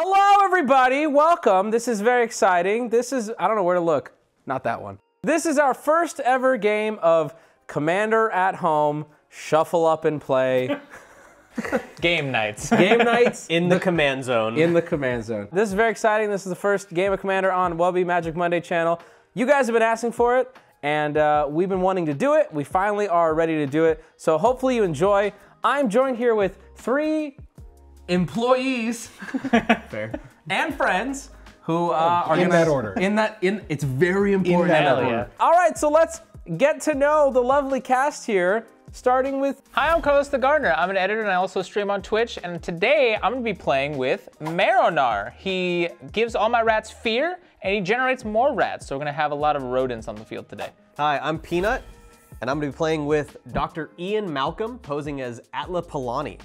Hello, everybody. Welcome. This is very exciting. This is, I don't know where to look. Not that one. This is our first ever game of Commander at Home, Shuffle Up and Play. Game nights. Game nights in the command zone. in the command zone. This is very exciting. This is the first game of Commander on Wubby Magic Monday channel. You guys have been asking for it, and uh, we've been wanting to do it. We finally are ready to do it. So hopefully you enjoy. I'm joined here with three employees and friends who uh, are in gonna, that order. In that, in it's very important. in that order. order. All right, so let's get to know the lovely cast here, starting with Hi, I'm Carlos the Gardener. I'm an editor and I also stream on Twitch. And today I'm gonna be playing with Marrow-Gnawer. He gives all my rats fear and he generates more rats. So we're gonna have a lot of rodents on the field today. Hi, I'm Peanut, and I'm gonna be playing with Dr. Ian Malcolm, posing as Atla Palani.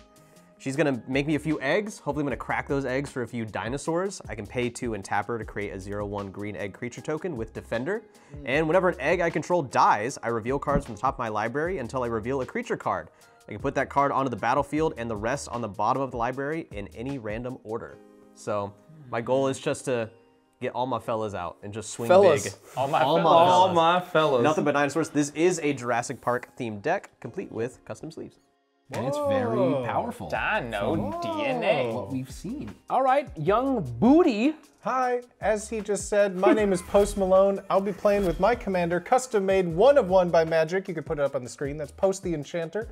She's gonna make me a few eggs. Hopefully I'm gonna crack those eggs for a few dinosaurs. I can pay two and tap her to create a 0-1 green egg creature token with Defender. Mm. And whenever an egg I control dies, I reveal cards from the top of my library until I reveal a creature card. I can put that card onto the battlefield and the rest on the bottom of the library in any random order. So my mm. goal is just to get all my fellas out and just swing Fellas. big. All my All my fellas. all fellas. my fellows. Nothing but dinosaurs. This is a Jurassic Park themed deck, complete with custom sleeves. And it's very powerful. Dino DNA. What we've seen. All right, young booty. Hi, as he just said, my name is Post Malone. I'll be playing with my commander, custom made one of one by Magic. You can put it up on the screen. That's Post the Enchanter.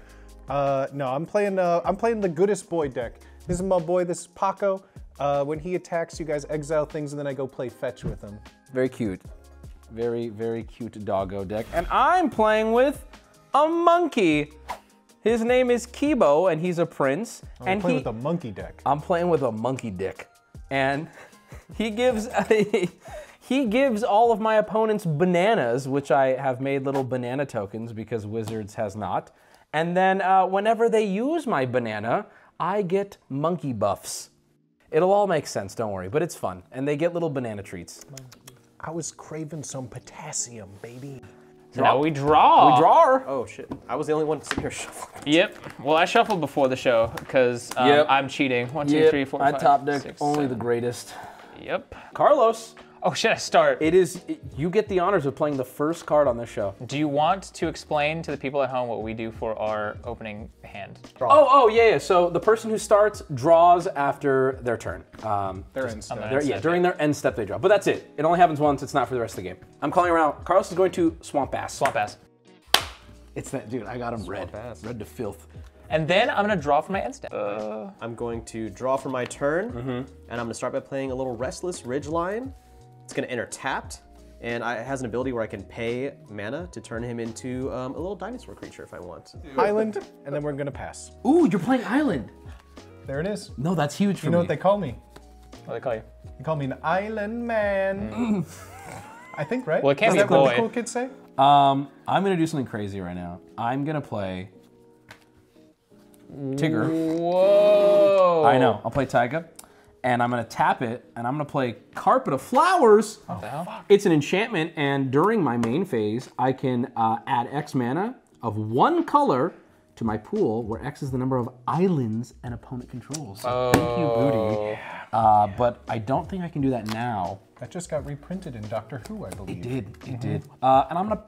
Uh, no, I'm playing. Uh, I'm playing the Goodest Boy deck. This is my boy. This is Pako. Uh, when he attacks, you guys exile things, and then I go play fetch with him. Very cute. Very, very cute doggo deck. And I'm playing with a monkey. His name is Kibo, and he's a prince. I'm and playing he, with a monkey deck. I'm playing with a monkey dick. And he gives he gives all of my opponents bananas, which I have made little banana tokens because Wizards has not. And then uh, whenever they use my banana, I get monkey buffs. It'll all make sense, don't worry, but it's fun. And they get little banana treats. I was craving some potassium, baby. Now we draw. We draw. Oh shit! I was the only one sitting here shuffling. Yep. Well, I shuffled before the show because um, Yep. I'm cheating. One, two, Yep, three, four, I five, top deck six, only the greatest. Yep. Carlos, Oh, should I start? it is you get the honors of playing the first card on this show. Do you want to explain to the people at home what we do for our opening hand? Oh, oh yeah, yeah. So the person who starts draws after their turn. Um, They're in step. they're- yeah, during their end step they draw. But that's it. It only happens once. It's not for the rest of the game. I'm calling around. Carlos is going to swamp ass. Swamp ass. It's that dude. I got him red, ass. red to filth. And then I'm gonna draw for my end step. Uh, I'm going to draw for my turn, Mm-hmm. and I'm gonna start by playing a little Restless Ridgeline. It's gonna enter tapped, and I, it has an ability where I can pay mana to turn him into um, a little dinosaur creature if I want. Island, and then we're gonna pass. Ooh, you're playing Island. There it is. No, that's huge for You know me. what they call me? what do they call you? They call me an island man. I think, right? Well, it can't Is be a that what the cool kids say? um, I'm gonna do something crazy right now. I'm gonna play Tigger. Whoa. I know. I'll play Taiga, and I'm gonna tap it, and I'm gonna play Carpet of Flowers. hell? It's an enchantment, and during my main phase, I can uh, add X mana of one color to my pool, where X is the number of islands an opponent controls. So thank you, Booty. Uh, but I don't think I can do that now. That just got reprinted in Doctor Who, I believe. It did. It did. Uh, and I'm gonna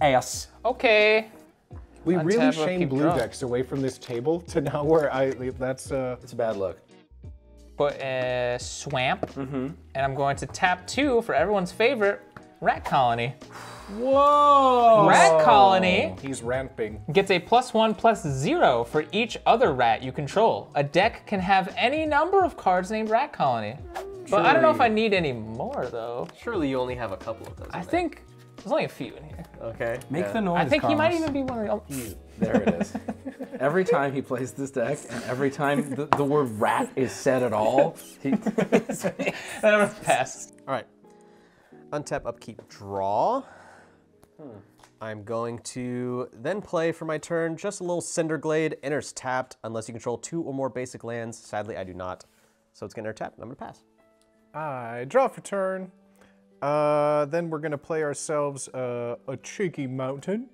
ass. Okay. We Untap, really upkeep, shamed blue draw. decks away from this table to now where I that's uh It's a bad look. Put a swamp. Mm-hmm. And I'm going to tap two for everyone's favorite rat colony. Whoa! Rat colony he's ramping. gets a plus one plus zero for each other rat you control. A deck can have any number of cards named rat colony. But I don't know if I need any more though. Surely you only have a couple of those. I think. there. Think there's only a few in here. Okay. Make yeah. the noise. I think he might even be one of the. There it is. every time he plays this deck, and every time the, the word rat is said at all, he, Pass. All right. Untap, upkeep, draw. Hmm. I'm going to then play for my turn just a little Cinderglade. Enters tapped unless you control two or more basic lands. Sadly, I do not. So it's going to enter tapped, and I'm going to pass. I draw for turn. Uh, then we're gonna play ourselves uh, a cheeky mountain.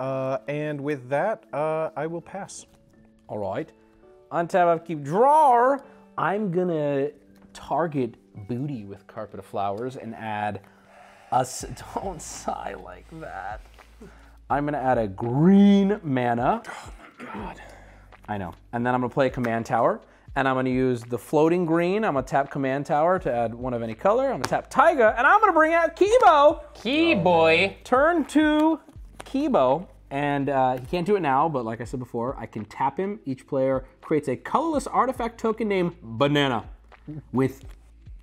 Uh, and with that, uh, I will pass. All right. On top of keep drawer. I'm gonna target booty with carpet of flowers and add a. s- Don't sigh like that. I'm gonna add a green mana. Oh my god. I know. And then I'm gonna play a command tower. And I'm gonna use the floating green. I'm gonna tap command tower to add one of any color. I'm gonna tap Taiga, and I'm gonna bring out Kibo. Key boy. Turn to Kibo, and uh, he can't do it now, but like I said before, I can tap him. Each player creates a colorless artifact token named Banana with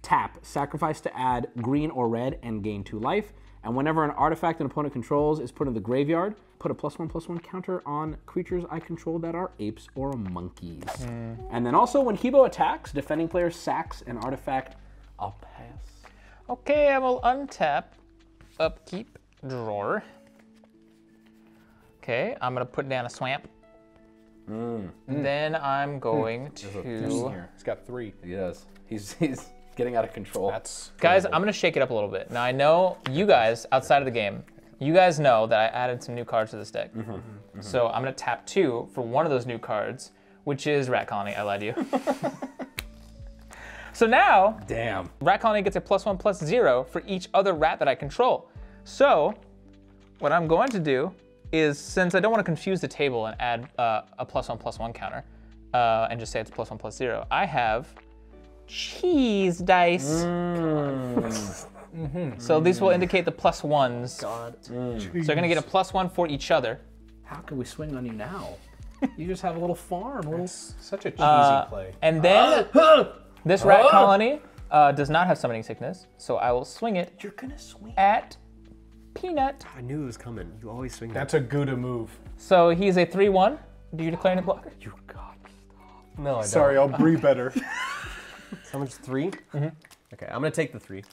tap, sacrifice to add green or red and gain two life. And whenever an artifact an opponent controls is put in the graveyard, put a plus one plus one counter on creatures I control that are apes or monkeys. Hmm. And then also when Kibo attacks, defending player sacks an artifact. I'll pass. Okay, I will untap upkeep drawer. Okay, I'm gonna put down a swamp. Hmm. Then I'm hmm. going to. He's got three. He does. He's he's getting out of control. That's Guys, I'm gonna shake it up a little bit. Now I know you guys outside of the game, you guys know that I added some new cards to this deck. So I'm gonna tap two for one of those new cards, which is Rat Colony. I lied to you. so now Damn. Rat Colony gets a plus one plus zero for each other rat that I control. So, what I'm going to do is, since I don't want to confuse the table and add uh, a plus one plus one counter, uh, and just say it's plus one plus zero, I have cheese dice. So these will indicate the plus ones. God. So they're gonna get a plus one for each other. How can we swing on you now? you just have a little farm, a little. such a cheesy Uh, play. And then this rat colony uh, does not have summoning sickness, so I will swing it You're gonna swing. at Peanut. I knew it was coming. You always swing that. That's a Gouda move. So he's a 3 1. Do you declare any blocker? You got. No, I don't. Sorry, I'll breathe better. How much? 3 Mm-hmm. Okay, I'm gonna take the three.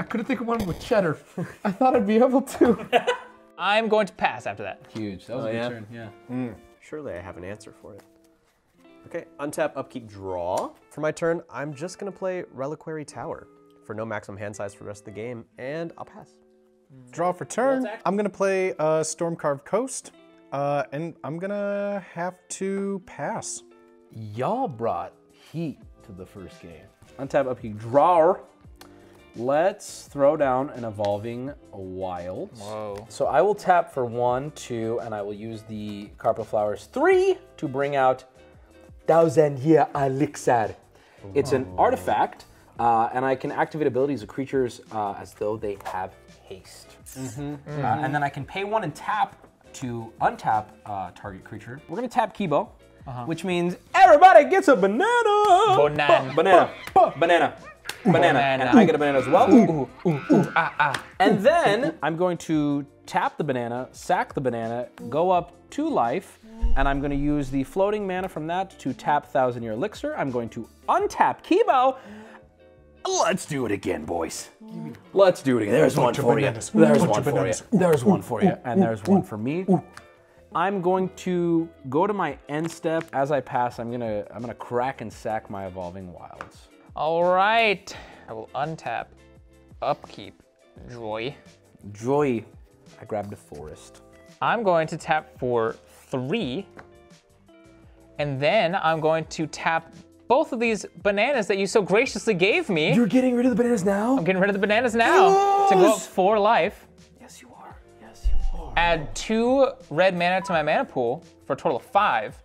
I couldn't think of one with cheddar. I thought I'd be able to. I'm going to pass after that. Huge. That was Oh, a good yeah? turn. Yeah. Surely I have an answer for it. Okay, untap, upkeep, draw. For my turn, I'm just gonna play Reliquary Tower for no maximum hand size for the rest of the game, and I'll pass. Draw for turn. I'm gonna play uh, Stormcarved Coast, uh, and I'm gonna have to pass. Y'all brought heat to the first game. Untap upkeep drawer. Let's throw down an evolving Wild. Whoa. So I will tap for one, two, and I will use the Carpet Flowers three to bring out Thousand Year Elixir. It's an artifact, uh, and I can activate abilities of creatures uh, as though they have haste. Uh, and then I can pay one and tap to untap uh, target creature. We're gonna tap Kibo, which means everybody gets a banana. Banana. Banana. Banana. Banana. And I get a banana as well. Ah, And then I'm going to tap the banana, sack the banana, go up to life, and I'm going to use the floating mana from that to tap Thousand Year Elixir. I'm going to untap Kibo. Let's do it again, boys. Let's do it again. There's one for you. There's one for you. There's one for you. And there's one for me. I'm going to go to my end step. As I pass, I'm gonna I'm gonna crack and sack my evolving wilds. All right. I will untap upkeep joy. Joy. I grabbed a forest. I'm going to tap for three. And then I'm going to tap both of these bananas that you so graciously gave me. You're getting rid of the bananas now? I'm getting rid of the bananas now to go up four life. Yes, you are. Yes, you are. Add two red mana to my mana pool for a total of five.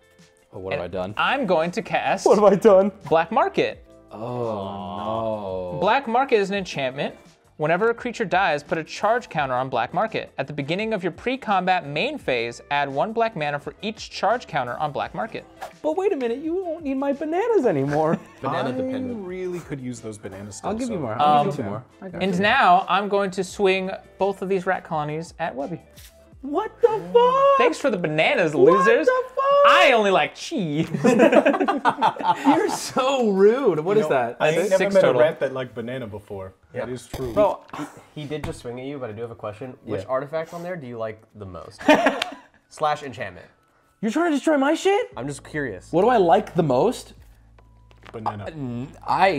Oh, what have I done? I'm going to cast What have I done? Black Market. Oh, no. Black Market is an enchantment. Whenever a creature dies, put a charge counter on Black Market. At the beginning of your pre-combat main phase, add one black mana for each charge counter on Black Market. But wait a minute, you won't need my bananas anymore. Banana dependent. I dependent. really could use those bananas. Still, I'll give you more. I'll Um, give you two more. And now I'm going to swing both of these rat colonies at Wubby. What the fuck? Thanks for the bananas, losers. What the fuck? I only like cheese. You're so rude. What is You know, that? I ain't never Six met total. a rat that liked banana before. That is true. Bro, He did just swing at you, but I do have a question. Which Yeah. artifact on there do you like the most? Slash enchantment. you're trying to destroy my shit? I'm just curious. What do I like the most? banana. Uh, I.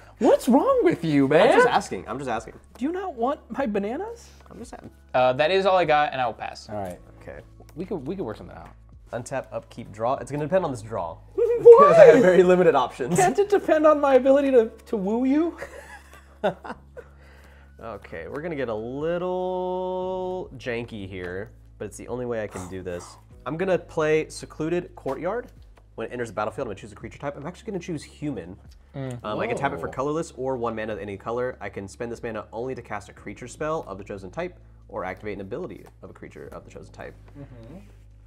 What's wrong with you, man? I'm just asking. I'm just asking. Do you not want my bananas? I'm just asking. Uh, that is all I got, and I will pass. All right, Okay. we could we could work something out. Untap, upkeep, draw. It's gonna depend on this draw. Because I have very limited options. Can't it depend on my ability to, to woo you? Okay, we're gonna get a little janky here, but it's the only way I can do this. I'm gonna play Secluded Courtyard. When it enters the battlefield, I'm gonna choose a creature type. I'm actually gonna choose Human. Um, I can tap it for colorless or one mana of any color. I can spend this mana only to cast a creature spell of the chosen type or activate an ability of a creature of the chosen type.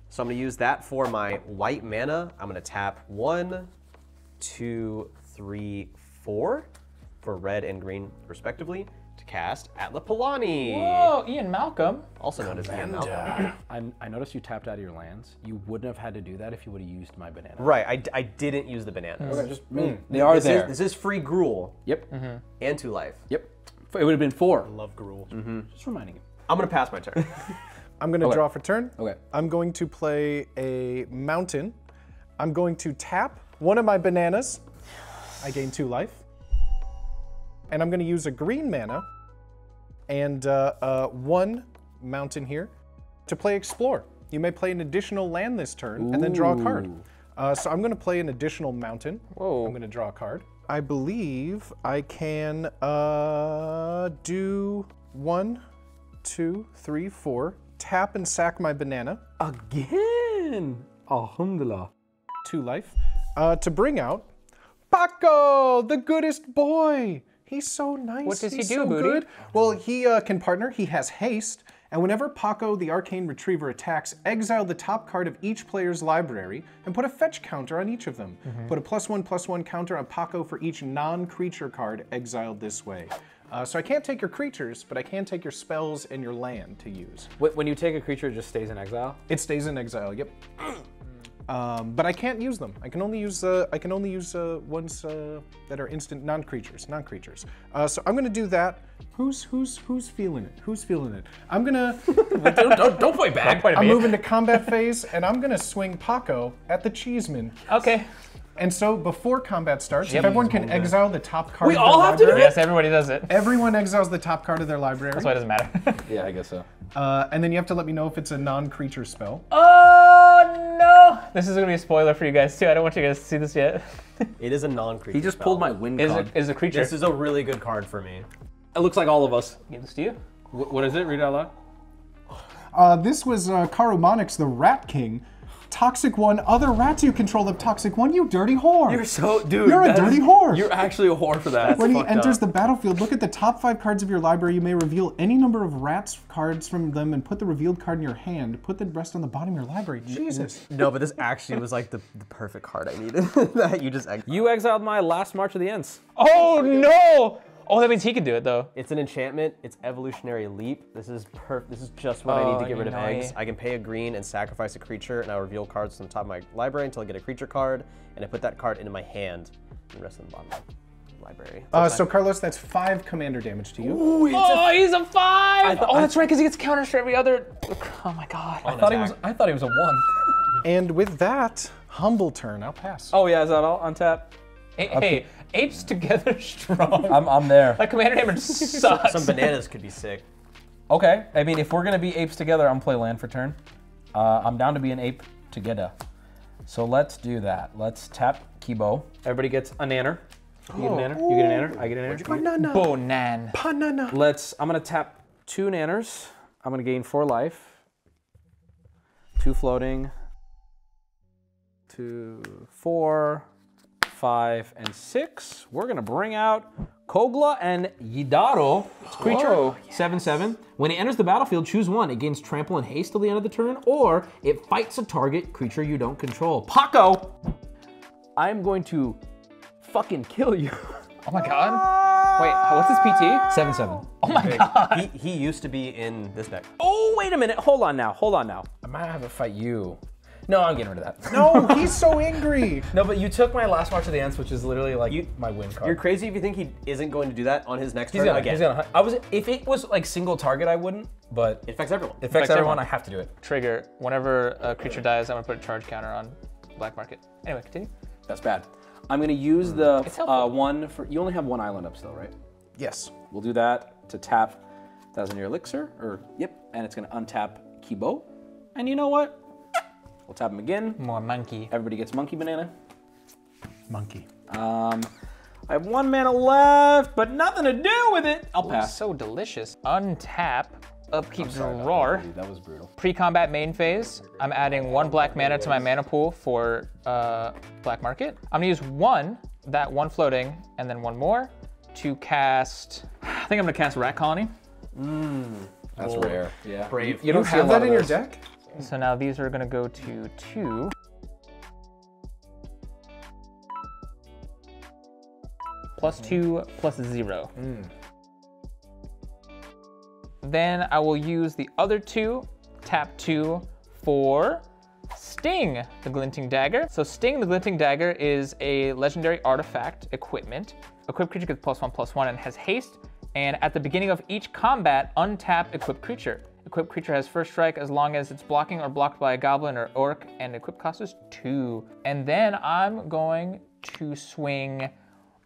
So I'm gonna use that for my white mana. I'm gonna tap one, two, three, four for red and green respectively to cast Atla Palani, Oh, Ian Malcolm. also known as Ian Malcolm. I, I noticed you tapped out of your lands. You wouldn't have had to do that if you would have used my banana. Right, I, I didn't use the bananas. Just, hmm. They are this there. Is, this is free gruel yep. Mm-hmm. Mm-hmm. and two life. Yep. It would have been four. I Love Gruul. Mm-hmm. Just reminding you. I'm gonna pass my turn. I'm gonna draw for turn. Okay. I'm going to play a mountain. I'm going to tap one of my bananas. I gain two life. And I'm gonna use a green mana and uh, uh, one mountain here to play explore. You may play an additional land this turn and then draw a card. Uh, so I'm gonna play an additional mountain. Whoa. I'm gonna draw a card. I believe I can uh, do one, two, three, four. Tap and sack my banana. Again. Alhamdulillah. Two life. Uh, to bring out Pako, the goodest boy. He's so nice. What does he He's do, so Booty? good. Well, he uh, can partner. He has haste. And whenever Pako, the arcane retriever, attacks, exile the top card of each player's library and put a fetch counter on each of them. Mm-hmm. Put a plus one, plus one counter on Pako for each non creature card exiled this way. Uh, so I can't take your creatures, but I can take your spells and your land to use. When you take a creature, it just stays in exile. It stays in exile. Yep. Um, but I can't use them. I can only use uh, I can only use uh, ones uh, that are instant non-creatures, non-creatures. Uh, so I'm gonna do that. Who's who's who's feeling it? Who's feeling it? I'm gonna don't, don't, don't fight back. Point at I'm me. moving to combat phase, and I'm gonna swing Pako at the Cheeseman. Okay. And so before combat starts, Yep. if everyone can exile the top card We of their all have to do library, Yes, everybody does it. everyone exiles the top card of their library, That's why it doesn't matter. Yeah, I guess so. uh, and then you have to let me know if it's a non-creature spell. oh no! This is gonna be a spoiler for you guys too. I don't want you guys to see this yet. it is a non-creature. He just spell. pulled my win Is card. it is a creature? This is a really good card for me. It looks like all of us. Give this to you. Wh- what is it? Read it out loud. Uh, this was uh, Karumonix, the Rat King. Toxic one, other rats you control of Toxic one, you dirty whore. You're so, dude. You're a dirty is- whore. You're actually a whore for that. when he enters up. the battlefield, look at the top five cards of your library. You may reveal any number of rats cards from them and put the revealed card in your hand. Put the rest on the bottom of your library. Jesus. No, but this actually was like the, the perfect card I needed. that you just. ex- You exiled my last March of the Ents. Oh no! Oh, that means he can do it though. It's an enchantment. It's evolutionary leap. This is per. This is just what I Oh, need to get rid of naughty. eggs. I can pay a green and sacrifice a creature, and I reveal cards from the top of my library until I get a creature card, and I put that card into my hand, and the rest of the bottom library. Uh, so, Carlos, that's five commander damage to you. Oh, he's a five! oh, that's right, because he gets counters for every other. Oh my god. I thought he was. I thought he was a one. And with that, humble turn. I'll pass. Oh yeah, is that all? On tap. Hey, hey, apes together strong. I'm, I'm there. Like commander damage sucks. Some bananas could be sick. Okay. I mean, if we're gonna be apes together, I'm play land for turn. Uh, I'm down to be an ape together. So let's do that. Let's tap Kibo. Everybody gets a nanner. You get a nanner. You get a nanner. I get a nanner. Banana. Bonan. Banana. Let's. I'm gonna tap two nanners. I'm gonna gain four life. Two floating. Two, four, five, and six. We're gonna bring out Kogla and Yidaro. It's a creature. Oh, Whoa. Seven seven. When it enters the battlefield, choose one. It gains trample and haste till the end of the turn, or it fights a target creature you don't control. Pako. I'm going to fucking kill you. Oh my god. Wait, what's his PT? Seven seven. Oh my god. He, he used to be in this deck. Oh, wait a minute. Hold on now. Hold on now. I might have to fight you. No, I'm getting rid of that. No, he's so angry. No, but you took my last March of the Ants, which is literally like You- my win card. You're crazy if you think he isn't going to do that on his next he's turn gonna, again. he's gonna. I was. If it was like single target, I wouldn't. But It affects everyone. it affects Affects everyone. everyone. I have to do it. Trigger. Whenever a creature dies, I'm gonna put a charge counter on black market. Anyway, continue. That's bad. I'm gonna use the uh, one for. You only have one island up still, right? Yes. We'll do that to tap Thousand Year Elixir, or yep, and it's gonna untap Kibo. And you know what? We'll tap them again. More monkey. Everybody gets monkey banana. Monkey. Um, I have one mana left, but nothing to do with it. I'll pass. So delicious. Untap, upkeep drawer. That was brutal. Pre-combat main phase, I'm adding one black mana to my mana pool for uh, black market. I'm gonna use one, that one floating, and then one more to cast. I think I'm gonna cast Rat Colony. That's rare. Yeah. Brave. You, you don't You have that of in your deck? So now these are gonna go to two. Plus hmm. two, plus zero. Hmm. Then I will use the other two, tap two, for Sting, the Glinting Dagger. So Sting, the Glinting Dagger is a legendary artifact equipment. Equipped creature gets plus one, plus one, and has haste. And at the beginning of each combat, untap equipped creature. Equipped creature has first strike as long as it's blocking or blocked by a goblin or orc, and equipped cost is two. And then I'm going to swing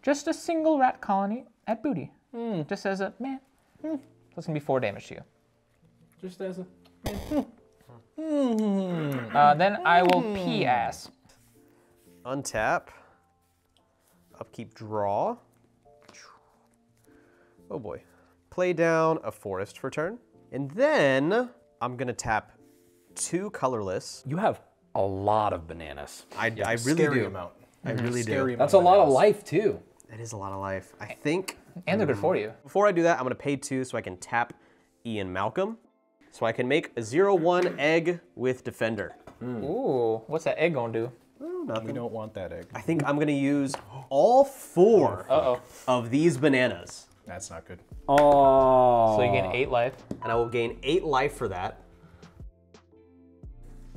just a single rat colony at booty. Hmm. Just as a man. So it's gonna be four damage to you. Just as a. Hmm. Uh, then I will hmm. pee ass. Untap. Upkeep draw. Oh boy. Play down a forest for turn. And then I'm gonna tap two colorless. You have a lot of bananas. I, I really Scary do. amount. I really Scary do. amount That's a lot of life too. That is a lot of life. I think And they're good for you. before I do that, I'm gonna pay two so I can tap Ian Malcolm. So I can make a zero one egg with defender. Hmm. Ooh, what's that egg gonna do? Oh, we don't want that egg. I think I'm gonna use all four Uh-oh. of these bananas. That's not good. Oh. So you gain eight life. And I will gain eight life for that.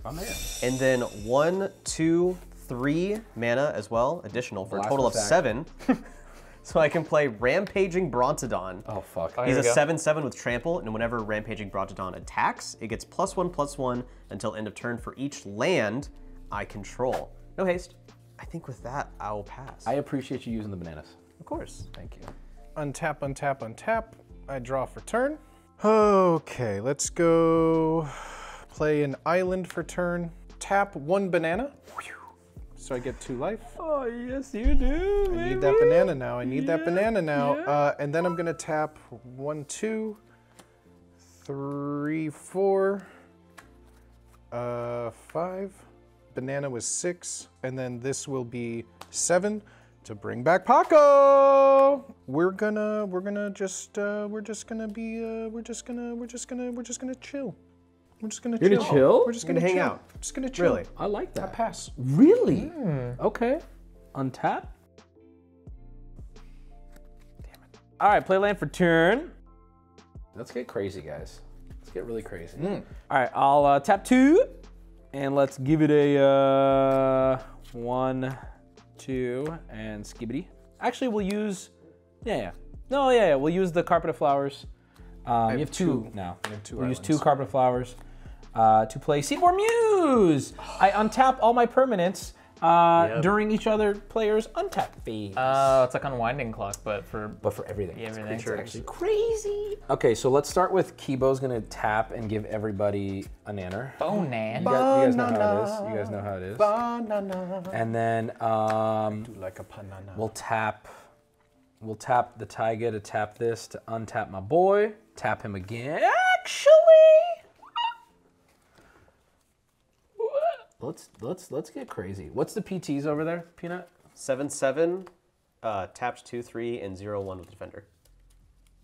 Oh man. And then one, two, three mana as well, additional for a total of attack. seven. so I can play Rampaging Brontodon. Oh fuck. Oh, He's a we go. 7 7 with trample, and whenever Rampaging Brontodon attacks, it gets plus 1 plus 1 until end of turn for each land I control. No haste. I think with that, I'll pass. I appreciate you using the bananas. of course. Thank you. Untap, untap, untap. I draw for turn. Okay, let's go play an island for turn. Tap one banana. So I get two life. Oh yes, you do. I need that banana now. I need that banana now. Uh, and then I'm gonna tap one, two, three, four, uh, five. Banana was six, and then this will be seven to bring back Pako. We're gonna, we're gonna just, uh, we're just gonna be, uh, we're just gonna, we're just gonna, we're just gonna chill. We're just gonna You're chill. gonna chill? We're just Gonna gonna, hang chill. out. Just gonna chill. Really? I like that. Pass. Really? Okay. Untap. Damn it. All right, play land for turn. Let's get crazy, guys. Let's get really crazy. All right, I'll uh, tap two, and let's give it a uh, one, two, and skibbity. Actually, we'll use, yeah, yeah. No, yeah, yeah. We'll use the carpet of flowers. Um, you have two, two. now. have two we'll use two carpet of flowers uh, to play Seedborn Muse. I untap all my permanents uh, Yep. during each other player's untap phase. Oh, it's like unwinding clock, but for but for everything. Yeah, It's everything. creature actually crazy. Okay, so let's start with Kibo's gonna tap and give everybody a nanner. Bonan. You guys, you guys know how it is. You guys know how it is. Banana. And then um, Like a banana. we'll tap. We'll tap the Taiga to tap this to untap my boy. Tap him again. Actually, let's let's let's get crazy. What's the PTs over there, Peanut? 7 7, uh, taps 2 3, and 0 1 with defender.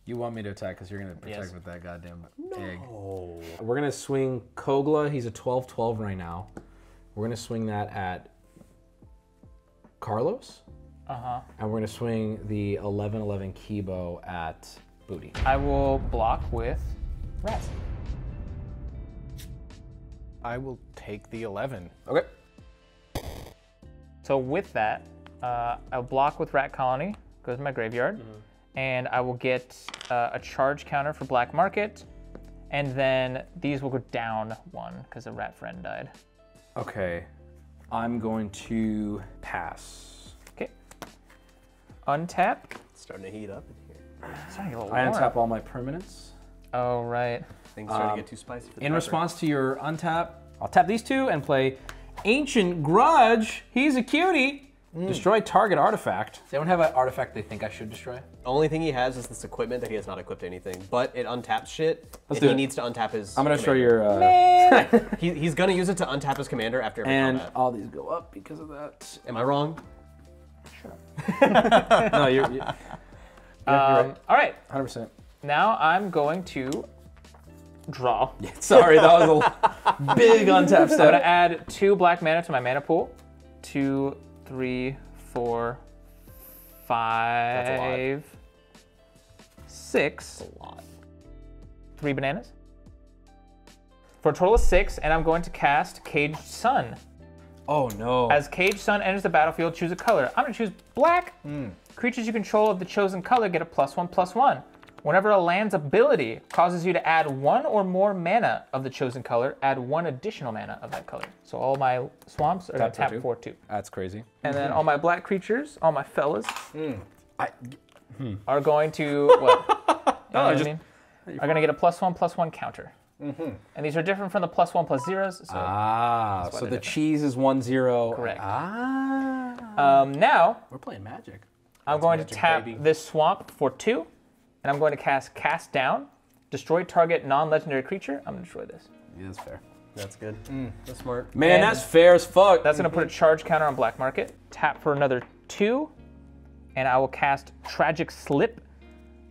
You want me to attack because you're gonna protect Yes. with that goddamn egg. Oh. We're gonna swing Kogla. He's a 12-12 right now. We're gonna swing that at Carlos, Uh huh. and we're gonna swing the 11-11 Kibo at Booty. I will block with rats. I will take the 11. Okay. So with that, uh, I'll block with rat colony. Goes to my graveyard, and I will get uh, a charge counter for black market, and then these will go down one because a rat friend died. Okay. I'm going to pass. Okay. Untap. It's starting to heat up in here. Starting a little I untap all my permanents. Oh right. Things starting Um, to get too spicy for the In pepper. response to your untap, I'll tap these two and play Ancient Grudge. He's a cutie. Destroy target artifact. Does anyone have an artifact they think I should destroy? Only thing he has is this equipment that he has not equipped anything, but it untaps shit. Let's and do he it. needs to untap his. I'm gonna show your. Uh, He, he's gonna use it to untap his commander after every and combat. all these go up because of that. Am I wrong? No, you're, you're, Um, all right, 100%. now I'm going to draw. Sorry, that was a big untapped So I'm gonna add two black mana to my mana pool. Two, three, four, five, six. A lot. Three bananas. For a total of six, and I'm going to cast Caged Sun. Oh no. As Caged Sun enters the battlefield, choose a color. I'm gonna choose black. Hmm. Creatures you control of the chosen color get a plus one, plus one. Whenever a land's ability causes you to add one or more mana of the chosen color, add one additional mana of that color. So all my swamps are gonna Tap for two. for two. That's crazy. And then all my black creatures, all my fellas, I, are going to what? You know what I just- mean? Are gonna get a plus one, plus one counter. And these are different from the plus one, plus zeros. So ah, so the different. cheese is one zero. Correct. Ah. um, now We're playing magic. I'm going to tap baby. this swamp for two, and I'm going to cast Cast Down, destroy target non-legendary creature. I'm gonna destroy this. Yeah, that's fair. That's good. Mm, that's smart. Man, And- that's fair as fuck. That's gonna put a charge counter on black market. Tap for another two, and I will cast Tragic Slip.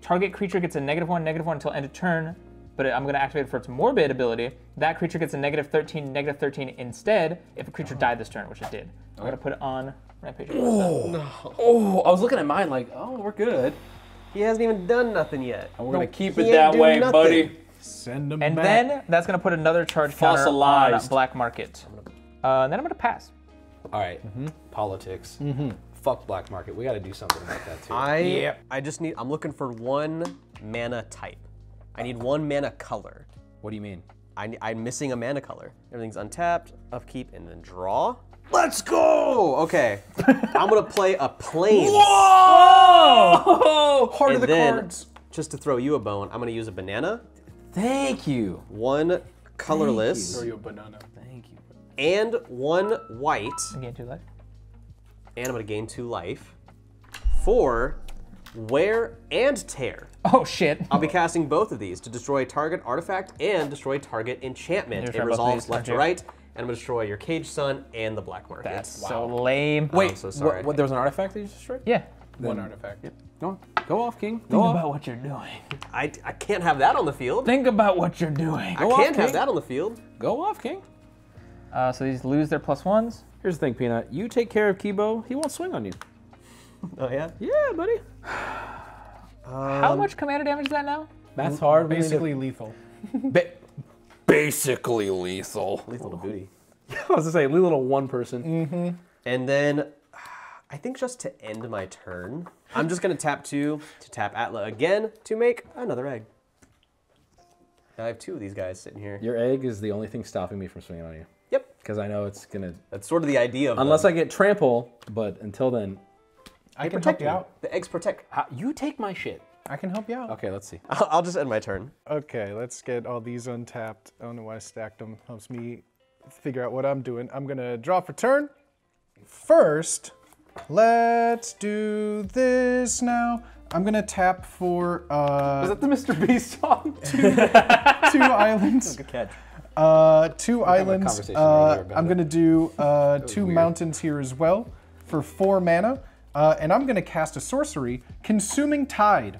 Target creature gets a negative one, negative one until end of turn, but I'm gonna activate it for its Morbid ability. That creature gets a negative 13, negative 13 instead if a creature died this turn, which it did. I'm gonna put it on Rampage. Oh! Oh, I was looking at mine like, oh, we're good. He hasn't even done nothing yet. And we're gonna keep it that way, nothing. buddy. Send them And back. then that's gonna put another charge counter on Fossilized. black market. Uh, and then I'm gonna pass. All right. Politics. Mm -hmm. Fuck black market. We got to do something about that too. I Yep. I just need. I'm looking for one mana type. I need one mana color. what do you mean? I, I'm missing a mana color. Everything's untapped, upkeep, and then draw. Let's go. Okay, I'm gonna play a plane. Whoa! Heart and of the then, cards. just to throw you a bone, I'm gonna use a banana, Thank you. one colorless, Throw you a banana. Thank you. and one white, Again, two life. and I'm gonna gain two life. For wear and tear. Oh shit. I'll be casting both of these to destroy target artifact and destroy target enchantment. It trying both of resolves left to aren't right, and I'm gonna destroy your Caged Sun and the black market. That's so lame. Wait, I'm so sorry. What, what, there was an artifact that you destroyed? Yeah. One artifact. Yep. Go on. Go off, King. Go Think off. about what you're doing. I, I can't have that on the field. Think about what you're doing. I Go off, can't have King. that on the field. Go off, King. Uh, so these lose their plus ones. Here's the thing, Peanut. You take care of Kibo, he won't swing on you. Oh yeah. Yeah, buddy. How much commander damage is that now? That's hard. We need to- Basically lethal. Ba- basically lethal. Lethal to booty. I was gonna say, little one person. Mm-hmm. And then I think just to end my turn, I'm just gonna tap two to tap Atla again to make another egg. Now I have two of these guys sitting here. Your egg is the only thing stopping me from swinging on you. Yep. Because I know it's gonna. That's sort of the idea of Unless them. I get trample, but until then, I can protect help you out. The eggs protect. how, you take my shit. I can help you out. Okay, let's see. I'll, I'll just end my turn. Okay, let's get all these untapped. I don't know why I stacked them. Helps me figure out what I'm doing. I'm gonna draw for turn. First, let's do this now. I'm gonna tap for uh, Is that the Mr. Beast song? two islands. Good catch. Uh, two having a islands. conversation Uh, I'm gonna do uh, two weird. mountains here as well for four mana, uh, and I'm gonna cast a sorcery, Consuming Tide.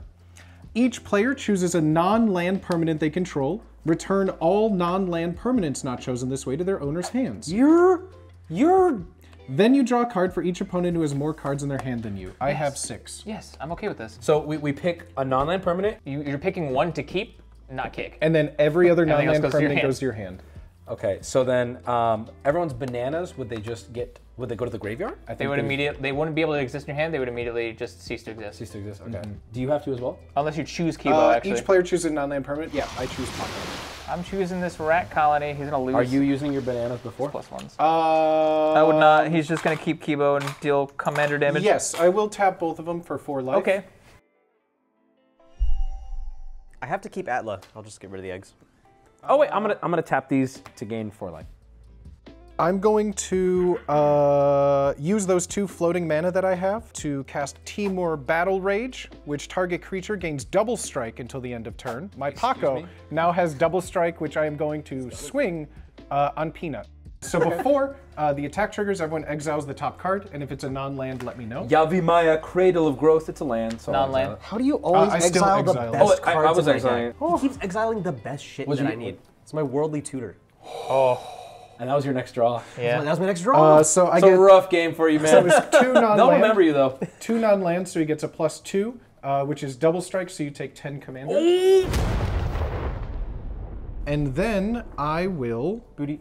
Each player chooses a non-land permanent they control. Return all non-land permanents not chosen this way to their owner's hands. You're. You're. Then you draw a card for each opponent who has more cards in their hand than you. I have six. Yes, I'm okay with this. So we, we pick a non land permanent. You, you're picking one to keep, not kick. And then every other non-land goes to permanent goes to your hand. Okay, so then um, everyone's bananas, would they just get. Would they go to the graveyard? I They would immediately, they wouldn't be able to exist in your hand. They would immediately just cease to exist. Cease to exist. Okay. Do you have to as well? Unless you choose Kibo, Uh, actually. each player chooses a non-land permanent. Yeah, I choose Pako. I'm choosing this rat colony. He's gonna lose. Are you using your bananas before? plus ones? Uh, I would not. He's just gonna keep Kibo and deal commander damage. Yes, I will tap both of them for four life. Okay. I have to keep Atla. I'll just get rid of the eggs. Oh wait, I'm gonna I'm gonna tap these to gain four life. I'm going to uh, use those two floating mana that I have to cast Timur Battle Rage, which target creature gains double strike until the end of turn. My Pako now has double strike, which I am going to swing uh, on Peanut. So before uh, the attack triggers, everyone exiles the top card, and if it's a non-land, let me know. Yavimaya, Cradle of Growth. It's a land. So Non-land. How do you always Uh, I still exile the exile. best Oh, I- I cards was exiling deck? it. He keeps exiling the best shit Was that you- I need. It's my worldly tutor. And that was your next draw. Yeah. That was my next draw. Uh, so I It's get a rough game for you, so man. it's two non-land. They'll remember you though. two non-land, so he gets a plus two, uh, which is double strike, so you take 10 commander. And then I will. Booty,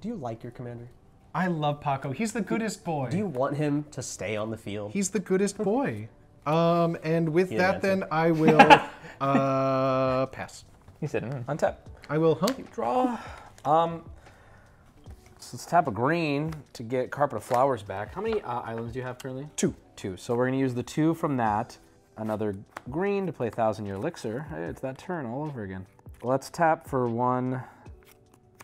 do you like your commander? I love Pako. He's the goodest boy. Do you want him to stay on the field? He's the goodest boy. Um, and with didn't that, then I will uh, pass. He said, mm. Untap. I will, huh? Draw. Um. So let's tap a green to get Carpet of Flowers back. How many uh, islands do you have currently? Two. Two. So we're gonna use the two from that. Another green to play Thousand Year Elixir. Hey, it's that turn all over again. Let's tap for one,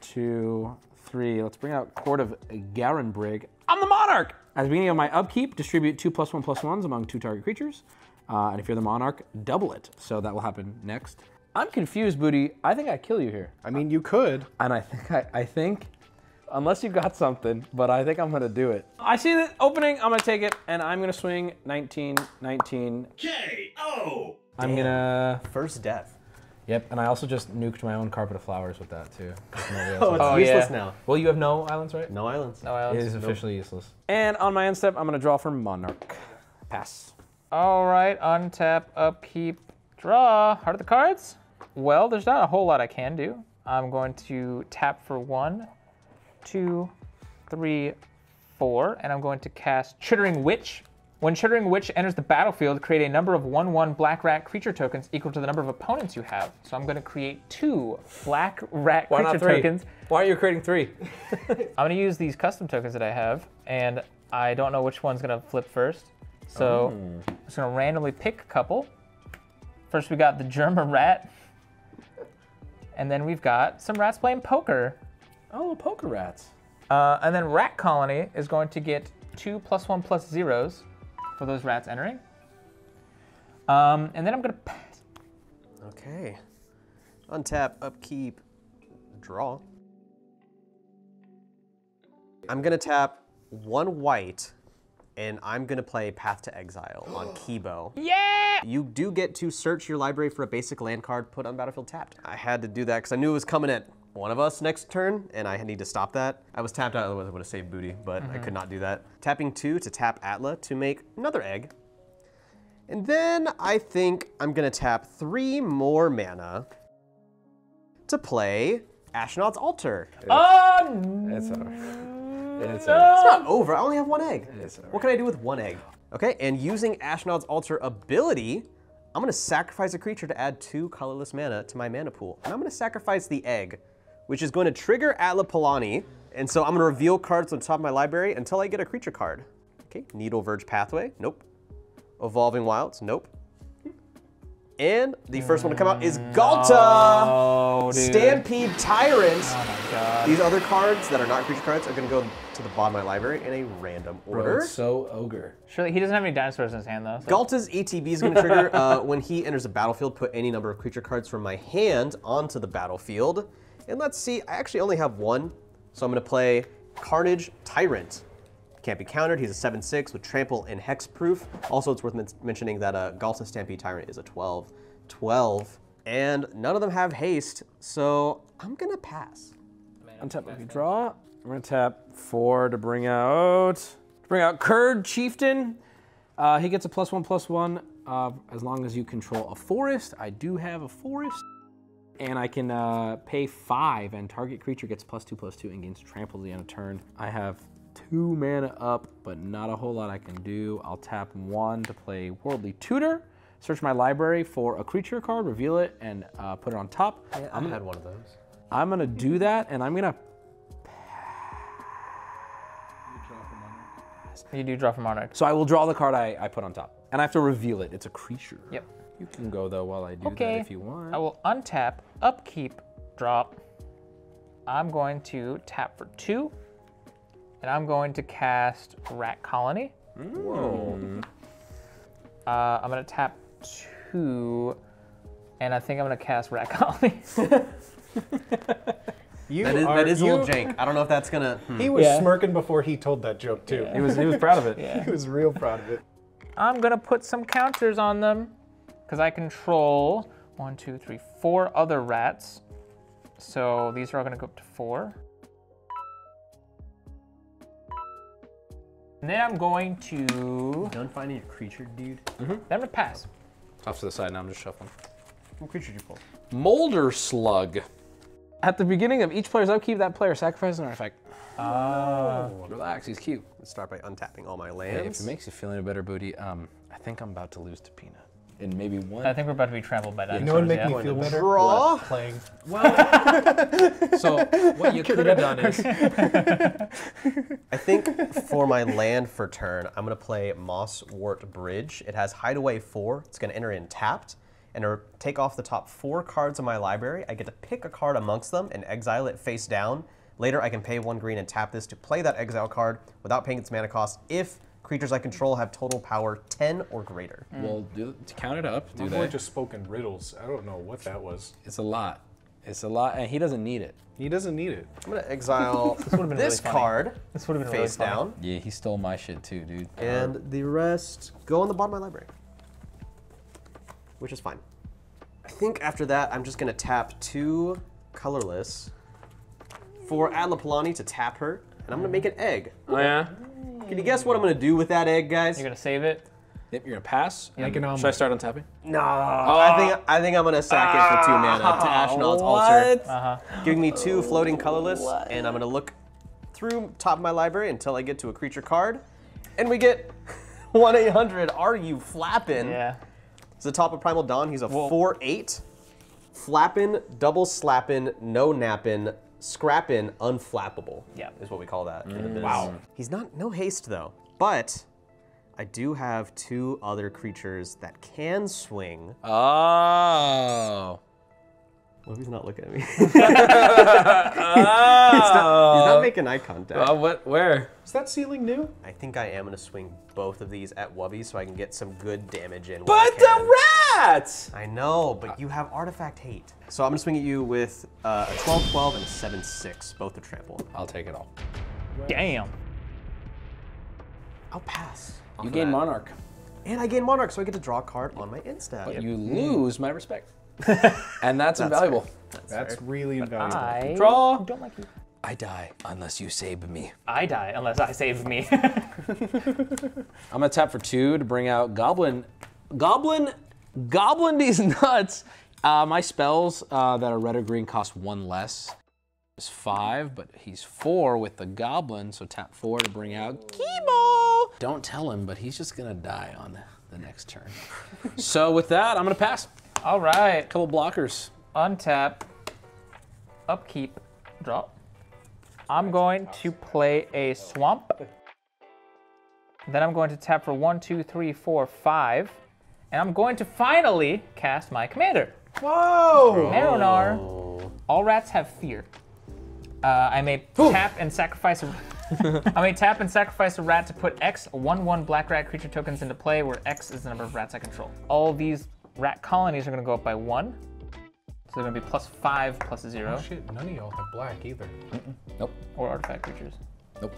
two, three. Let's bring out Court of Garenbrig. I'm the Monarch! At the beginning of my upkeep, distribute two plus one plus ones among two target creatures. Uh, and if you're the Monarch, double it. So that will happen next. I'm confused, Booty. I think I kill you here. I mean, you could. And I think I, I think, unless you got something, but I think I'm gonna do it. I see the opening, I'm gonna take it, and I'm gonna swing 19, 19. K.O. I'm gonna. First death. Yep, and I also just nuked my own carpet of flowers with that too. Oh, it's Oh, useless yeah. now. Well, you have no islands, right? No islands. No It islands. is officially useless. And on my end step, I'm gonna draw for Monarch. Pass. All right, untap, upkeep, draw. Heart of the cards? Well, there's not a whole lot I can do. I'm going to tap for one, two, three, four, and I'm going to cast Chittering Witch. When Chittering Witch enters the battlefield, create a number of 1 1 black rat creature tokens equal to the number of opponents you have. So I'm going to create two black rat Why creature not three? tokens. Why are you creating three? I'm gonna use these custom tokens that I have, and I don't know which one's gonna flip first. So I'm just gonna randomly pick a couple. First we got the German rat, and then we've got some rats playing poker. Oh, poker rats. Uh, and then Rat Colony is going to get two plus one plus zeros for those rats entering. Um, and then I'm gonna pass. Okay. Untap, upkeep, draw. I'm gonna tap one white, and I'm gonna play Path to Exile on Kibo. Yeah! You do get to search your library for a basic land card put on battlefield tapped. I had to do that because I knew it was coming at one of us next turn, and I need to stop that. I was tapped out, otherwise I would have saved booty, but I could mm-hmm. not do that. Tapping two to tap Atla to make another egg. And then I think I'm gonna tap three more mana to play Ashnod's Altar. Oh, It's over. It's It's not over, I only have one egg. is over. What can I do with one egg? Okay, and using Ashnod's Altar ability, I'm gonna sacrifice a creature to add two colorless mana to my mana pool. And I'm gonna sacrifice the egg, which is going to trigger Atla Palani. And so I'm gonna reveal cards on top of my library until I get a creature card. Okay, Needle Verge Pathway, nope. Evolving Wilds, nope. And the first one to come out is Ghalta! Oh. Stampede Tyrant. Oh my god. These other cards that are not creature cards are gonna go to the bottom of my library in a random order. it's so ogre. Surely he doesn't have any dinosaurs in his hand though. so- Ghalta's ETB is going to trigger uh, when he enters the battlefield. Put any number of creature cards from my hand onto the battlefield. And let's see, I actually only have one, so I'm going to play Carnage Tyrant. Can't be countered. He's a 7-6 with trample and hexproof. Also, it's worth men- mentioning that uh, Ghalta Stampede Tyrant is a 12. 12. And none of them have haste, so I'm going to pass. Untap if you draw. I'm gonna tap four to bring out to bring out Kird Chieftain. Uh, he gets a plus one plus one uh, as long as you control a forest. I do have a forest, and I can uh, pay five, and target creature gets plus two plus two and gains trample at the end of turn. I have two mana up, but not a whole lot I can do. I'll tap one to play Worldly Tutor. Search my library for a creature card, reveal it, and uh, put it on top. I had one of those. I'm gonna do that, and I'm gonna You do draw from Monarch. So I will draw the card I, I put on top. And I have to reveal it. It's a creature. Yep. You can go though while I do Okay. that if you want. I will untap, upkeep, drop. I'm going to tap for two, and I'm going to cast Rat Colony. Whoa. Uh, I'm gonna tap two, and I think I'm gonna cast Rat Colony. You That is, are, that is a little jank. I don't know if that's gonna. hmm. He was Yeah. smirking before he told that joke too. He was he was proud of it. Yeah. He was real proud of it. I'm gonna put some counters on them because I control one, two, three, four other rats. So these are all gonna go up to four. And then I'm going to. Done finding your creature, dude. Then I'm gonna pass. Off to the side now. I'm just shuffling. What creature did you pull? Molder Slug. At the beginning of each player's upkeep, that player sacrifices an artifact. Oh. Relax, he's cute. Let's start by untapping all my Hey, if it makes you feel any better, Booty, um, I think I'm about to lose to Peanut. In maybe one. I think we're about to be trampled by dinosaurs. You know what would make yeah. me feel to better? draw. What? Playing. so what you could have done is I think for my land for turn, I'm gonna play Mosswort Bridge. It has Hideaway 4. It's gonna enter in tapped and er, take off the top four cards of my library. I get to pick a card amongst them and exile it face down. Later, I can pay one green and tap this to play that exile card without paying its mana cost if creatures I control have total power 10 or greater. Mm. well, do, count it up. Do My boy that. just spoke in riddles. I don't know what that was. It's a lot. It's a lot, and he doesn't need it. He doesn't need it. I'm gonna exile this, would've been really funny. card This would have been face funny. down, Yeah, he stole my shit too, dude. and uh, the rest go on the bottom of my library, which is fine. I think after that, I'm just gonna tap two colorless for Atla Palani to tap her, and I'm gonna make an egg. Oh yeah. Can you guess what I'm gonna do with that egg, guys? You're gonna save it. Yep, you're gonna pass. Make an Should I start on tapping? No, I think I think I'm gonna sack it for two mana to Ashnod's Altar, Uh-huh. giving me two floating colorless, and I'm gonna look through top of my library until I get to a creature card, and we get 1-800. Are you flapping? Yeah. It's the top of Primal Dawn. He's a 4-8. Flappin', double slappin', no nappin', scrappin', unflappable. Yeah. Is what we call that in the mm. biz. Wow. He's not no haste though. But I do have two other creatures that can swing. Oh. What if he's not looking at me? he's, not, he's not making eye contact. Uh, what? Where? Is that ceiling new? I think I am gonna swing both of these at Wubby so I can get some good damage in. while But the rats! I know, but you have artifact hate. So I'm gonna swing at you with uh, a 12 12 and a 7 6, both are trample. I'll take it all. Damn. I'll pass. You gain that. Monarch, And I gain Monarch, so I get to draw a card on my end step. but you lose my respect. and that's, invaluable. That's really invaluable. I Draw. don't like you. I die unless you save me. I die unless I save me. I'm gonna tap for two to bring out Goblin. Goblin, Goblin these nuts. Uh, my spells uh, that are red or green cost one less. Is five, but he's four with the Goblin, so tap four to bring out Kibo. Don't tell him, but he's just gonna die on the next turn. so with that, I'm gonna pass. All right. couple blockers. Untap. Upkeep. Drop. I'm going to play a swamp. Then I'm going to tap for one, two, three, four, five. And I'm going to finally cast my commander. Whoa! Marrow-Gnawer. All rats have fear. Uh, I may tap and sacrifice a. I may tap and sacrifice a rat to put X one one black rat creature tokens into play, where X is the number of rats I control. All these rat colonies are going to go up by one, so they're going to be plus five zero. a zero, Oh shit, none of y'all have black either. Nope, or artifact creatures. nope.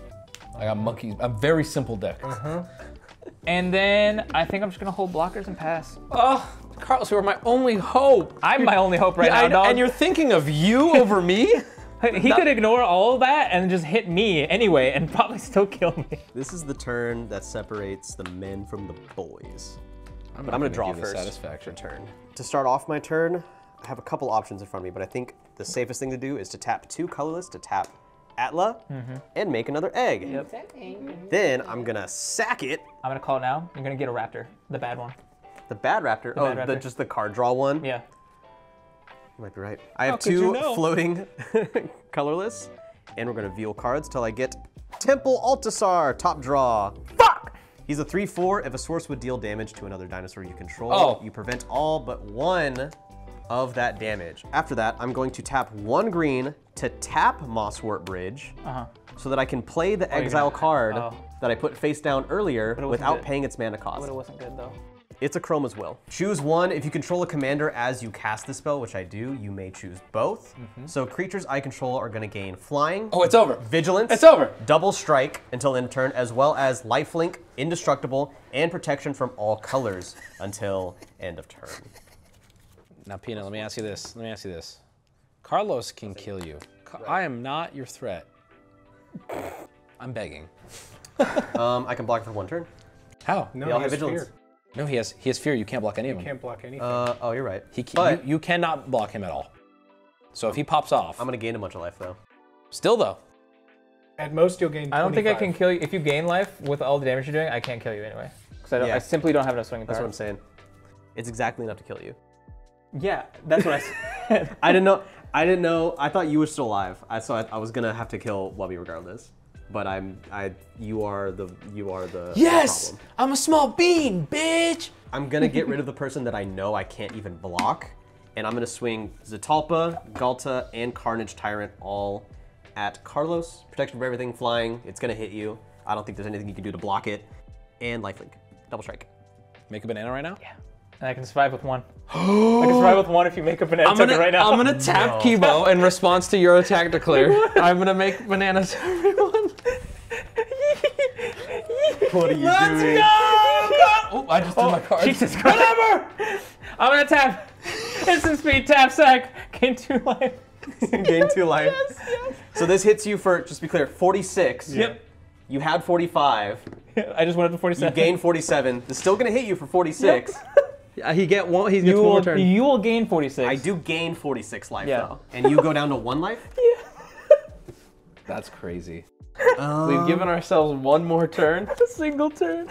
I got monkeys. A very simple deck. Uh -huh. And then I think I'm just going to hold blockers and pass. Oh, Carlos, you are my only hope. I'm my only hope right Yeah, now, I- dog. and you're thinking of you over me? he could ignore all of that and just hit me anyway, and probably still kill me. This is the turn that separates the men from the boys. I'm, But I'm gonna draw first. Satisfaction. Turn. To start off my turn, I have a couple options in front of me, but I think the safest thing to do is to tap two colorless to tap Atla mm-hmm. and make another egg. Then I'm gonna sack it. I'm gonna call it now. You're gonna get a raptor, the bad one. The bad raptor. oh, bad The, just the card draw one. Yeah. You might be right. I have oh, could two you know? floating colorless, and we're gonna veal cards till I get Temple Altisaur, top draw. Fuck! He's a 3-4. If a source would deal damage to another dinosaur you control, Oh. you prevent all but one of that damage. After that, I'm going to tap one green to tap Mosswort Bridge Uh-huh. so that I can play the exile card oh. that I put face down earlier without good. paying its mana cost. But it wasn't good though. It's Akroma's Will. Choose one. If you control a commander as you cast the spell, which I do, you may choose both. So creatures I control are going to gain flying, Oh, it's over. vigilance, It's over. double strike until end of turn, as well as lifelink, indestructible, and protection from all colors until end of turn. Now, Pina, let me ask you this. Let me ask you this. Carlos can kill you. Ca- I am not your threat. I'm begging. Um, I can block for one turn. How? No, They all he have has vigilance. fear. No, he has he has fear. You can't block any of them. Can't block anything. Uh, oh, you're right. He, ca- but you, you cannot block him at all. So if he pops off, I'm gonna gain a bunch of life though. still though, At most, you'll gain. I don't think I can 25. kill you if you gain life with all the damage you're doing. I can't kill you anyway because I, don't- Yeah. I simply don't have enough swinging power. That's power. what I'm saying. It's exactly enough to kill you. Yeah, that's what I said. I didn't know. I didn't know. I thought you were still alive. I so I, I was gonna have to kill Wubby regardless. But I'm. I. You are the. You are the. the. I'm a small bean, bitch. I'm gonna get rid of the person that I know I can't even block, and I'm gonna swing Zetalpa, Ghalta, and Carnage Tyrant all at Carlos. Protection for everything, flying. It's gonna hit you. I don't think there's anything you can do to block it. And lifelink, double strike. Make a banana right now. yeah, and I can survive with one. I can survive with one if you make a banana I'm gonna, right now. I'm gonna tap Kibo in response to your attack declare. I'm gonna make bananas for everyone. What are you Let's doing? go! Oh, I just did my oh, card. Jesus Christ. Whatever! I'm gonna tap. Instant speed tap sack. Gain two life. Gain two life. Yes, yes. So this hits you for, just to be clear, 46. Yep. You had 45. I just went up to You 47. gain 47. It's still gonna hit you for 46. Yeah, uh, he get one. He You gets one more will, turn. you will gain 46. I do gain 46 life Yeah. though. And you go down to one life? Yeah. That's crazy. We've given um, ourselves one more turn. a single turn.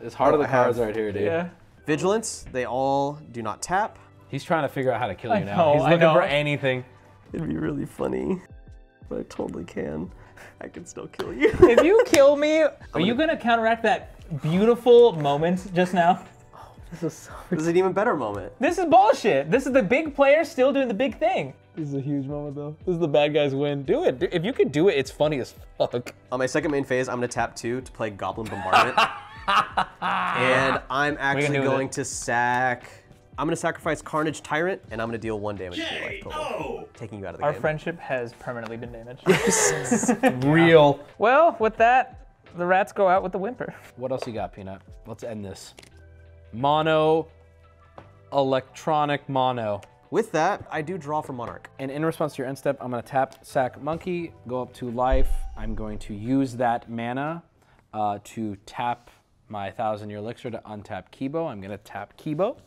It's heart of Oh, the I have- cards right here, dude. Yeah. Vigilance, they all do not tap. He's trying to figure out how to kill I you now. know, He's I looking know. for anything. It'd be really funny, but I totally can. I can still kill you. If you kill me, are you gonna counteract that beautiful moment just now? Oh, this is. This is an even better moment. This is bullshit. This is the big player still doing the big thing. This is a huge moment, though. This is the bad guys win. Do it. If you could do it, it's funny as fuck. On my second main phase, I'm gonna tap two to play Goblin Bombardment. and I'm actually going it? to sack. I'm gonna sacrifice Carnage Tyrant, and I'm gonna deal one damage to your life total, oh. taking you out of the Our game. Our friendship has permanently been damaged. Real. well, with that, the rats go out with the whimper. What else you got, Peanut? Let's end this. Mono, electronic mono. With that, I do draw for Monarch. And in response to your end step, I'm gonna tap sack monkey, go up to life. I'm going to use that mana uh, to tap my thousand year elixir to untap Kibo. I'm gonna tap Kibo,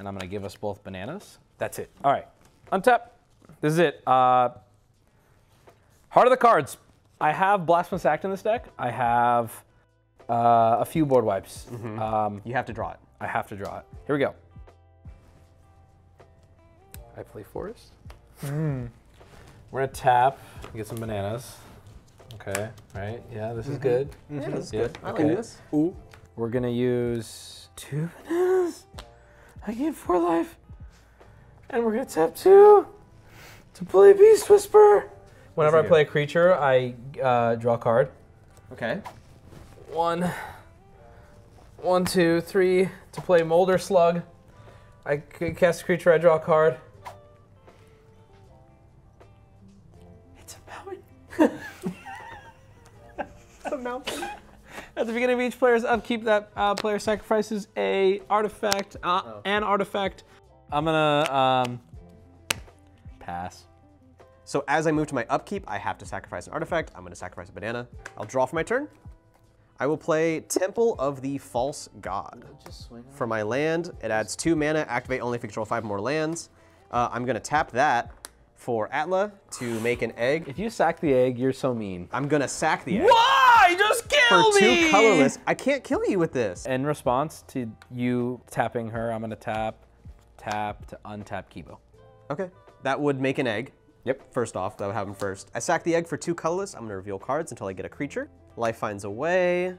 and I'm gonna give us both bananas. That's it. All right, untap. This is it. Uh, heart of the cards. I have Blasphemous Act in this deck. I have uh, a few board wipes. Um, You have to draw it. I have to draw it. Here we go. I play Forest. Mm. We're gonna tap, get some bananas. Okay, right? Yeah, this is mm-hmm. good. Mm-hmm. Yeah, that's Yeah, good. I okay. like this. Ooh. We're gonna use two bananas. I gain four life. And we're gonna tap two to play Beast Whisper. Whenever I play a creature, I uh, draw a card. Okay. One, one, two, three to play Molder Slug. I cast a creature, I draw a card. A mountain. At the beginning of each player's upkeep, that uh, player sacrifices a artifact, uh, an artifact. I'm gonna um, pass. So as I move to my upkeep, I have to sacrifice an artifact. I'm gonna sacrifice a banana. I'll draw for my turn. I will play Temple of the False God. For my land, it adds two mana, activate only if you control five more lands. Uh, I'm gonna tap that for Atla to make an egg. If you sack the egg, you're so mean. I'm gonna sack the egg. Why? Just kill For kill two colorless, I can't kill you with this. In response to you tapping her, I'm gonna tap, tap to untap Kibo. Okay, that would make an egg. Yep. First off, that would happen first. I sack the egg for two colorless. I'm gonna reveal cards until I get a creature. Life finds a way.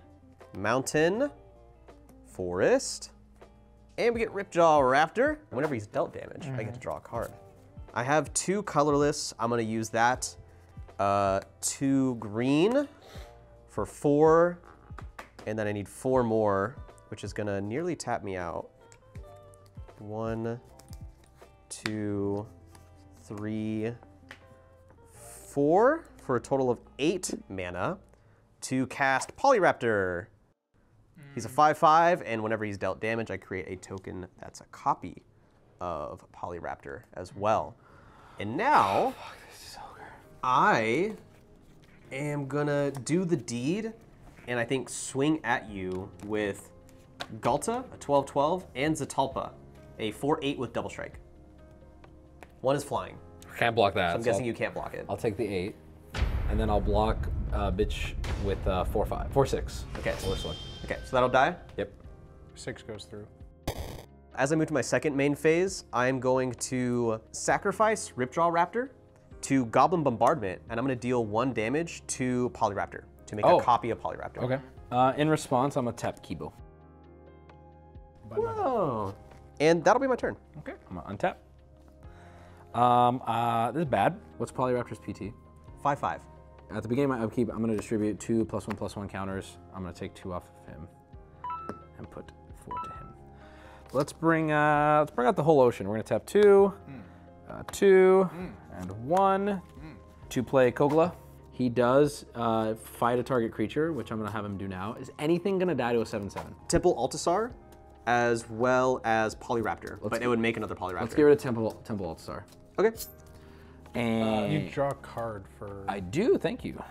Mountain. Forest. And we get Ripjaw Raptor. Whenever he's dealt damage, I get to draw a card. I have two colorless. I'm gonna use that. Uh, two green for four, and then I need four more, which is gonna nearly tap me out. One, two, three, four, for a total of eight mana to cast Polyraptor. He's a 5-5, and whenever he's dealt damage, I create a token that's a copy of Polyraptor as well. And now, I am gonna do the deed, and I think swing at you with Ghalta, a 12-12, and Zetalpa, a 4-8 with double strike. One is flying. Can't block that. I'm so guessing I'll, you can't block it. I'll take the eight, and then I'll block uh, bitch with uh, four five, four six. Okay. Four select. Okay, so that'll die. Yep. Six goes through. As I move to my second main phase, I'm going to sacrifice Ripjaw Raptor to Goblin Bombardment, and I'm going to deal one damage to Polyraptor to make Oh. a copy of Polyraptor. Okay. Uh, in response, I'm gonna tap Kibo. Whoa. And that'll be my turn. Okay. I'm gonna untap. Um, uh, this is bad. What's Polyraptor's PT? 5 5. At the beginning of my upkeep, I'm gonna distribute two plus one plus one counters. I'm gonna take two off of him and put four to him. Let's bring uh, let's bring out the whole ocean. We're gonna tap two, uh, two, and one to play Kogla. He does uh, fight a target creature, which I'm gonna have him do now. Is anything gonna die to a seven-seven? Temple Altisaur, as well as Polyraptor, but it would make another Polyraptor. Let's get rid of Temple Temple Altisaur. okay. And You draw a card for. I do, thank you.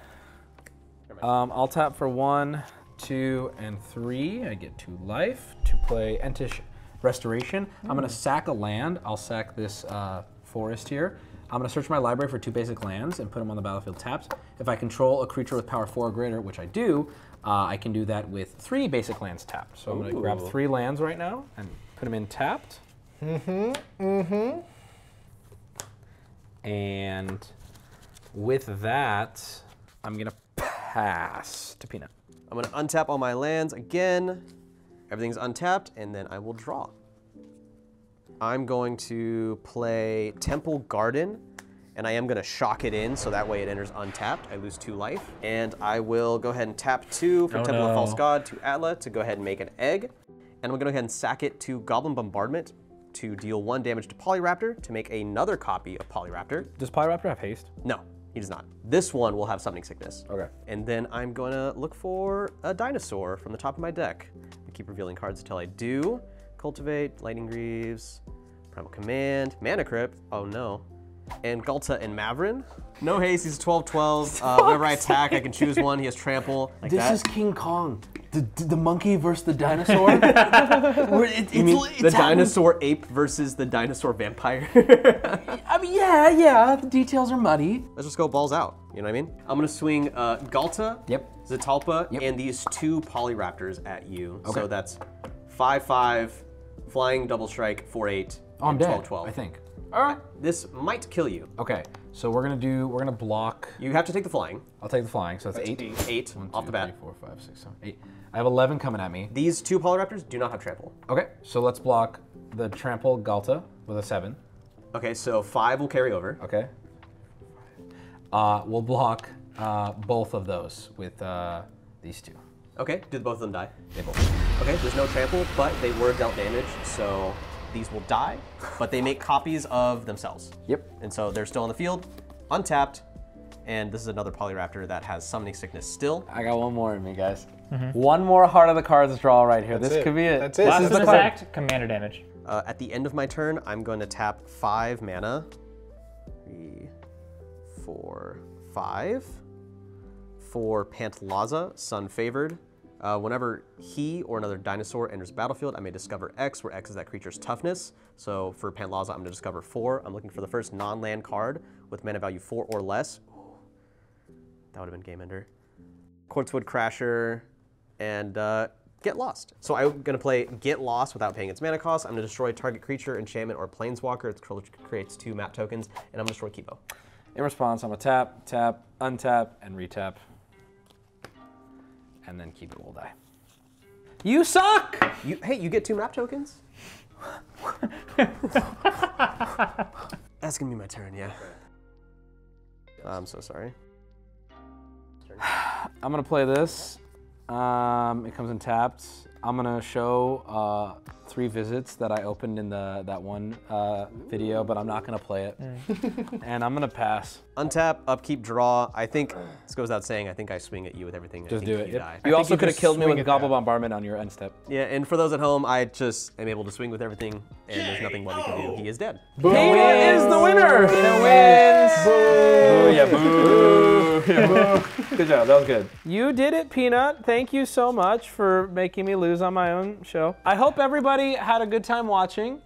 Um, I'll tap for one, two, and three. I get two life to play Entish Restoration. I'm gonna sack a land. I'll sack this uh, forest here. I'm gonna search my library for two basic lands and put them on the battlefield tapped. If I control a creature with power four or greater, which I do, uh, I can do that with three basic lands tapped. So I'm gonna grab three lands right now and put them in tapped. Mm-hmm, mm-hmm. And with that, I'm gonna pass to Peanut. I'm going to untap all my lands again. Everything's untapped, and then I will draw. I'm going to play Temple Garden, and I am going to shock it in so that way it enters untapped. I lose two life. And I will go ahead and tap two from Oh, Temple of. False God to Atla to go ahead and make an egg. And I'm going to go ahead and sack it to Goblin Bombardment to deal one damage to Polyraptor to make another copy of Polyraptor. Does Polyraptor have haste? No, he does not. This one will have Summoning Sickness. Okay. And then I'm gonna look for a dinosaur from the top of my deck. Keep revealing cards until I do. Cultivate, Lightning Greaves, Primal Command, Mana Crypt, oh no. And Ghalta and Mavren. No haste, he's a 12-12. Uh, whenever I attack, I can choose one. He has Trample, like This that. is King Kong. The, the monkey versus the dinosaur. Where it- it's, You mean it's the happening- dinosaur ape versus the dinosaur vampire. I mean, yeah, yeah. The details are muddy. Let's just go balls out. You know what I mean? I'm gonna swing uh, Ghalta, Yep. Zetalpa, Yep. and these two Polyraptors at you. Okay. So that's 5 5, flying double strike, 4 8, Oh, I'm dead. 12 12. I think. All right. This might kill you. Okay. So we're gonna do. We're gonna block. You have to take the flying. I'll take the flying. So that's, eight. eight. 8 off the bat. three, four, five, six, seven, eight. I have 11 coming at me. These two Polyraptors do not have trample. Okay. So let's block the trample Ghalta with a seven. Okay, so 5 will carry over. Okay. Uh, we'll block uh, both of those with uh, these two. Okay, did both of them die? They both. Okay, there's no trample, but they were dealt damage, so these will die, but they make copies of themselves. Yep. And so they're still in the field, untapped, and this is another Polyraptor that has summoning sickness still. I got one more in me, guys. One more heart of the cards draw right here. That's this it. could be it. That's it. This Last is the card. act, commander damage. Uh, at the end of my turn, I'm going to tap five mana. Three, four, five. For Pantlaza, Sun Favored. Uh, whenever he or another dinosaur enters battlefield, I may discover X, where X is that creature's toughness. So for Pantlaza, I'm to discover four. I'm looking for the first non-land card with mana value four or less. Ooh, that would have been Game Ender. Quartzwood Crasher, and uh, Get Lost. So I'm going to play Get Lost without paying its mana cost. I'm going to destroy target creature, enchantment, or planeswalker. It creates two map tokens, and I'm going to destroy Kibo. In response, I'm gonna tap, tap, untap, and retap. And then keep it will die. You suck! You, hey, you get two map tokens. That's gonna be my turn, yeah. I'm so sorry. I'm gonna play this. Um, it comes in tapped. I'm gonna show uh, three visits that I opened in the that one uh, video, but I'm not gonna play it. and I'm gonna pass. Untap, upkeep, draw. I think this goes without saying. I think I swing at you with everything. I Just think do it. You Yep. die. You also could have killed me with at Gobble that. Bombardment on your end step. Yeah, and for those at home, I just am able to swing with everything, and there's nothing more we can do. He is dead. Peanut is the winner. Peanut wins. Boo, yeah, boo. Yeah, boo. Good job. That was good. You did it, Peanut. Thank you so much for making me lose on my own show. I hope everybody had a good time watching.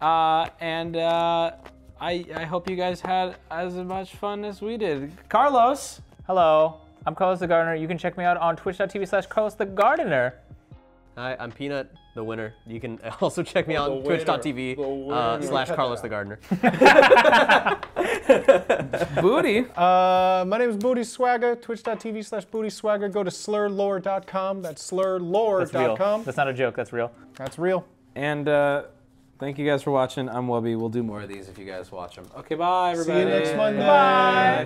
Uh, and uh, I, I hope you guys had as much fun as we did. Carlos. Hello, I'm Carlos the Gardener. You can check me out on twitch.tv slash Carlos the Gardener. Hi, I'm Peanut, the winner. You can also check me out on twitch.tv The uh, slash Carlos the Gardener. Booty. Uh, my name is Booty Swagger, twitch.tv slash Booty Swagger. Go to slurlore.com. That's slurlore.com. That's real. That's not a joke. That's real. That's real. And uh, thank you guys for watching. I'm Wubby. We'll do more of these if you guys watch them. Okay, bye, everybody. See you next Monday. Bye.